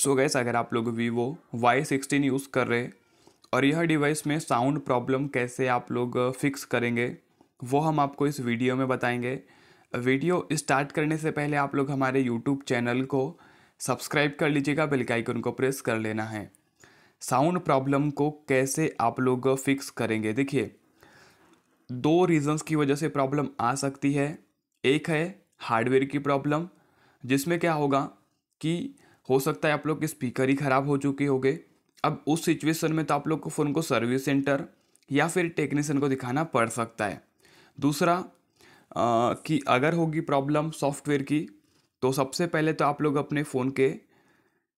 सो gas अगर आप लोग वीवो वाई सिक्सटीन यूज़ कर रहे और यह डिवाइस में साउंड प्रॉब्लम कैसे आप लोग फिक्स करेंगे, वो हम आपको इस वीडियो में बताएँगे। वीडियो स्टार्ट करने से पहले आप लोग हमारे यूट्यूब चैनल को सब्सक्राइब कर लीजिएगा बेल के आइकन को प्रेस कर लेना है। साउंड प्रॉब्लम को कैसे आप लोग फिक्स करेंगे? देखिए, दो रीजंस की वजह से प्रॉब्लम आ सकती है। एक है हार्डवेयर की प्रॉब्लम जिसमें क्या होगा कि हो सकता है आप लोग के स्पीकर ही ख़राब हो चुके होंगे। अब उस सिचुएशन में तो आप लोग को फ़ोन को सर्विस सेंटर या फिर टेक्नीशियन को दिखाना पड़ सकता है। दूसरा आ, कि अगर होगी प्रॉब्लम सॉफ्टवेयर की तो सबसे पहले तो आप लोग अपने फ़ोन के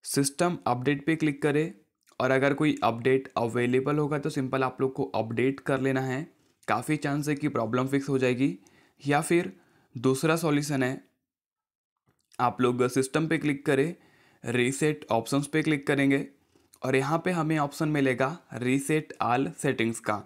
सिस्टम अपडेट पे क्लिक करें और अगर कोई अपडेट अवेलेबल होगा तो सिंपल आप लोग को अपडेट कर लेना है। काफ़ी चांस है कि प्रॉब्लम फिक्स हो जाएगी। या फिर दूसरा सॉल्यूशन है आप लोग सिस्टम पे क्लिक करें रीसेट ऑप्शंस पे क्लिक करेंगे। और यहाँ पे हमें ऑप्शन मिलेगा रीसेट आल सेटिंग्स का।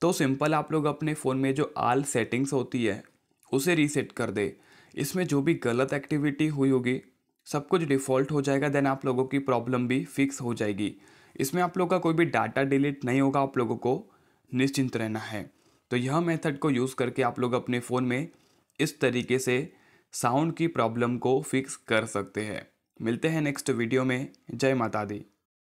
तो सिंपल आप लोग अपने फ़ोन में जो आल सेटिंग्स होती है, उसे रीसेट कर दे। इसमें जो भी गलत एक्टिविटी हुई होगी, सब कुछ डिफ़ॉल्ट हो जाएगा देन आप लोगों की प्रॉब्लम भी फिक्स हो जाएगी। इसमें आप लोग का कोई भी डाटा डिलीट नहीं होगा, आप लोगों को निश्चिंत रहना है। तो यह मेथड को यूज़ करके आप लोग अपने फ़ोन में इस तरीके से साउंड की प्रॉब्लम को फिक्स कर सकते हैं। मिलते हैं नेक्स्ट वीडियो में। जय माता दी।